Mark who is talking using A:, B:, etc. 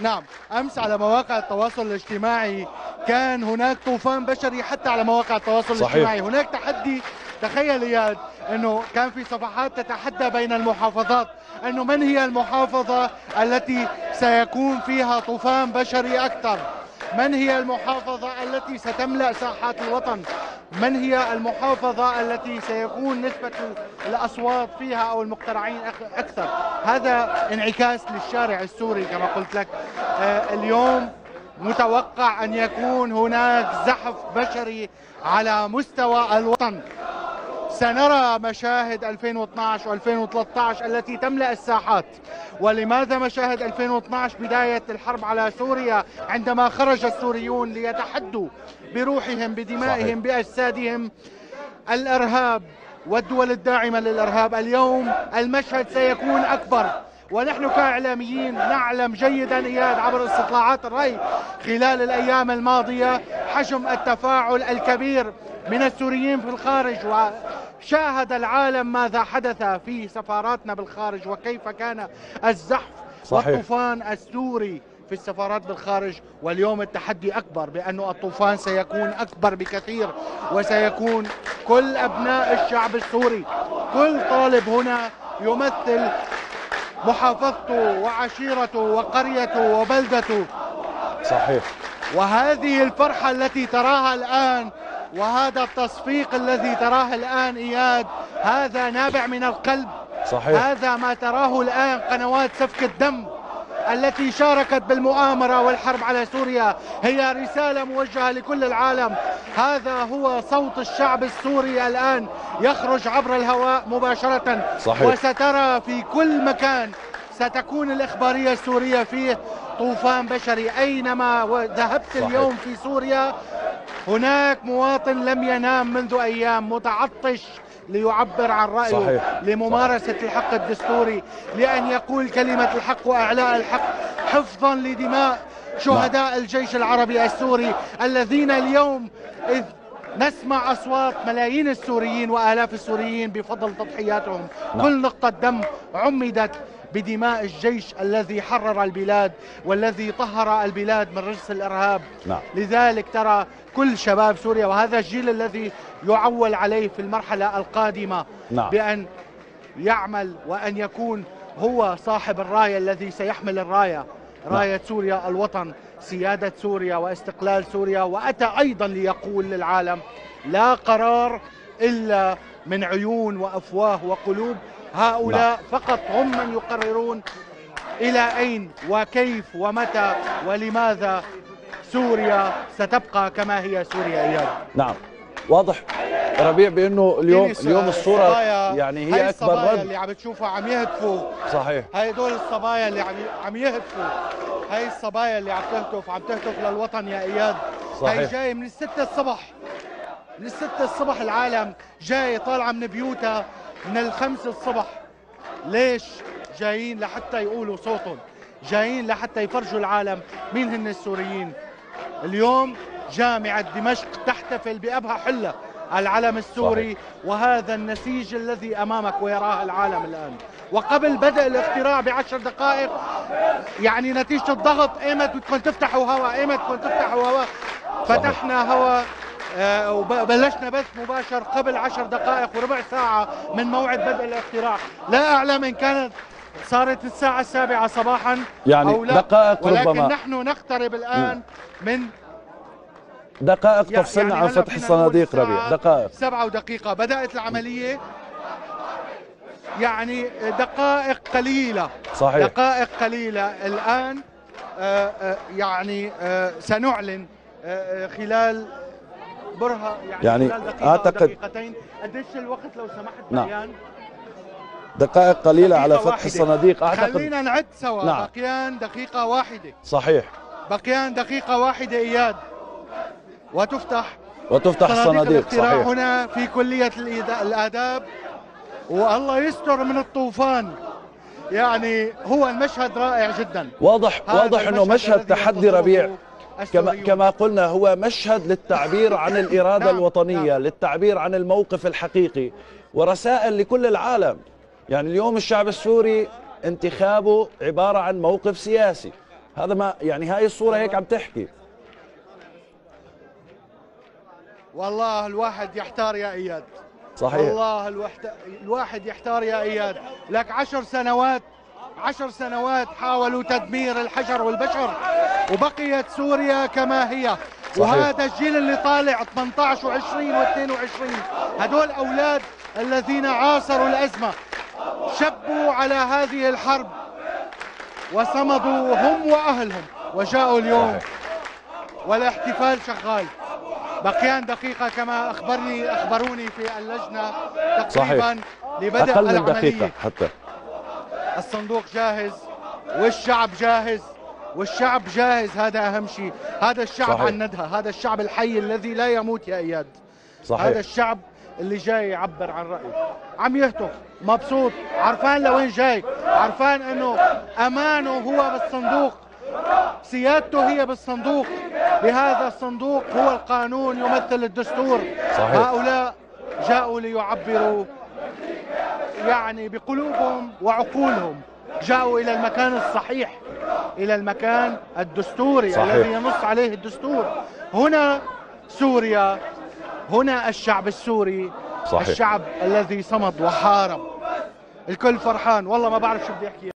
A: نعم أمس على مواقع التواصل الاجتماعي كان هناك طوفان بشري حتى على مواقع التواصل
B: صحيح.
A: الاجتماعي. هناك تحدي تخيل اياد إنه كان في صفحات تتحدى بين المحافظات إنه من هي المحافظة التي سيكون فيها طوفان بشري أكثر؟ من هي المحافظة التي ستملأ ساحات الوطن؟ من هي المحافظة التي سيكون نسبة الأصوات فيها أو المقترعين أك- أكثر؟ هذا انعكاس للشارع السوري كما قلت لك. آه، اليوم متوقع أن يكون هناك زحف بشري على مستوى الوطن. سنرى مشاهد 2012 و2013 التي تملأ الساحات. ولماذا مشاهد 2012 بداية الحرب على سوريا عندما خرج السوريون ليتحدوا بروحهم بدمائهم. بأجسادهم؟ الإرهاب والدول الداعمة للإرهاب اليوم المشهد سيكون أكبر. ونحن كإعلاميين نعلم جيدا إياد عبر استطلاعات الرأي خلال الأيام الماضية حجم التفاعل الكبير من السوريين في الخارج وشاهد العالم ماذا حدث في سفاراتنا بالخارج وكيف كان الزحف
B: صحيح.
A: والطوفان السوري في السفارات بالخارج. واليوم التحدي أكبر بأن الطوفان سيكون أكبر بكثير وسيكون كل أبناء الشعب السوري كل طالب هنا يمثل محافظته وعشيرته وقريته وبلدته.
B: صحيح.
A: وهذه الفرحة التي تراها الآن وهذا التصفيق الذي تراه الآن إياد هذا نابع من القلب.
B: صحيح.
A: هذا ما تراه الآن قنوات سفك الدم التي شاركت بالمؤامرة والحرب على سوريا. هي رسالة موجهة لكل العالم. هذا هو صوت الشعب السوري الآن يخرج عبر الهواء مباشرة.
B: صحيح.
A: وسترى في كل مكان ستكون الإخبارية السورية فيه طوفان بشري. أينما ذهبت
B: صحيح.
A: اليوم في سوريا هناك مواطن لم ينام منذ أيام متعطش ليعبر عن رأيه
B: صحيح.
A: لممارسة الحق الدستوري لأن يقول كلمة الحق وإعلاء الحق حفظا لدماء شهداء الجيش العربي السوري الذين اليوم إذ نسمع أصوات ملايين السوريين وآلاف السوريين بفضل تضحياتهم
B: نعم.
A: كل نقطة دم عمدت بدماء الجيش الذي حرر البلاد والذي طهر البلاد من رجس الإرهاب.
B: نعم.
A: لذلك ترى كل شباب سوريا وهذا الجيل الذي يعول عليه في المرحلة القادمة
B: نعم.
A: بأن يعمل وأن يكون هو صاحب الراية الذي سيحمل الراية. راية سوريا الوطن سيادة سوريا واستقلال سوريا. وأتى أيضا ليقول للعالم لا قرار إلا من عيون وأفواه وقلوب هؤلاء فقط هم من يقررون إلى أين وكيف ومتى ولماذا سوريا ستبقى كما هي سوريا اياد
B: نعم. واضح ربيع بأنه اليوم اليوم
A: الصورة
B: يعني
A: هاي
B: هي أكبر
A: الصبايا
B: رد.
A: اللي عم تشوفها عم يهتفوا.
B: صحيح.
A: هاي دول الصبايا اللي عم عم يهتفوا. هاي الصبايا اللي عم تهتف عم تهتف للوطن يا إياد. هاي
B: صحيح.
A: جاي من الستة الصبح. من الستة الصبح العالم جاي طالعة من بيوتها من الخمس الصبح ليش جايين لحتى يقولوا صوتهم؟ جايين لحتى يفرجوا العالم مين هن السوريين؟ اليوم جامعة دمشق تحتفل بأبهى حلة العلم السوري وهذا النسيج الذي أمامك ويراه العالم الآن. وقبل بدء الاختراع بعشر دقائق يعني نتيجة الضغط إيمت بدكم تفتحوا هواء إيمت بدكم تفتحوا هواء. فتحنا هواء. وبلشنا بث مباشر قبل عشر دقائق وربع ساعة من موعد بدء الاختراع. لا أعلم إن كانت صارت الساعة السابعة صباحا
B: يعني
A: أو لا
B: دقائق
A: ولكن
B: ربما.
A: نحن نقترب الآن من
B: دقائق
A: يعني
B: تفصلنا عن
A: هلا
B: فتح الصناديق ربيع. دقائق.
A: سبعة ودقيقة. بدأت العملية يعني دقائق قليلة.
B: صحيح.
A: دقائق قليلة. الآن آه، آه، يعني آه، سنعلن آه، آه، خلال برهة يعني,
B: يعني
A: خلال دقيقة
B: أعتقد-
A: دقيقتين. قديش الوقت لو سمحت
B: نعم.
A: بيان
B: دقائق قليلة على فتح
A: واحدة.
B: الصناديق اعتقد
A: خلينا نعد سوا.
B: نعم.
A: بقيان دقيقة واحدة.
B: صحيح.
A: بقيان دقيقة واحدة إياد. وتفتح
B: وتفتح
A: صناديق
B: الصناديق صحيح.
A: هنا في كلية الآداب. والله يستر من الطوفان. يعني هو المشهد رائع جدا.
B: واضح واضح
A: إنه
B: مشهد تحدي ربيع. كما. كما قلنا هو مشهد للتعبير عن الإرادة
A: نعم،
B: الوطنية
A: نعم.
B: للتعبير عن الموقف الحقيقي. ورسائل لكل العالم. يعني اليوم الشعب السوري انتخابه عبارة عن موقف سياسي. هذا ما يعني هاي الصورة هيك عم تحكي.
A: والله الواحد يحتار يا إياد.
B: صحيح.
A: والله الوحد... الواحد يحتار يا إياد. لك عشر سنوات عشر سنوات حاولوا تدمير الحجر والبشر. وبقيت سوريا كما هي.
B: صحيح.
A: وهذا الجيل اللي طالع 18 و20 و22 هدول أولاد الذين عاصروا الأزمة. شبوا على هذه الحرب. وصمدوا هم وأهلهم. وجاءوا اليوم.
B: صحيح.
A: والاحتفال شغال. بقيان دقيقة كما أخبرني أخبروني في اللجنة تقريبا لبدء
B: أقل من
A: العملية.
B: دقيقة حتى.
A: الصندوق جاهز. والشعب جاهز. والشعب جاهز هذا أهم شيء. هذا الشعب
B: صحيح.
A: عندها هذا الشعب الحي الذي لا يموت يا إياد. هذا
B: صحيح
A: الشعب اللي جاي يعبر عن رأيه. عم يهتف مبسوط عرفان لوين جاي. عرفان إنه أمانه هو بالصندوق. سيادته هي بالصندوق. بهذا الصندوق هو القانون يمثل الدستور.
B: صحيح.
A: هؤلاء جاءوا ليعبروا يعني بقلوبهم وعقولهم. جاءوا إلى المكان الصحيح إلى المكان الدستوري
B: صحيح.
A: الذي ينص عليه الدستور هنا سوريا هنا الشعب السوري
B: صحيح.
A: الشعب الذي صمد وحارب الكل فرحان والله ما بعرف شو بدي أحكي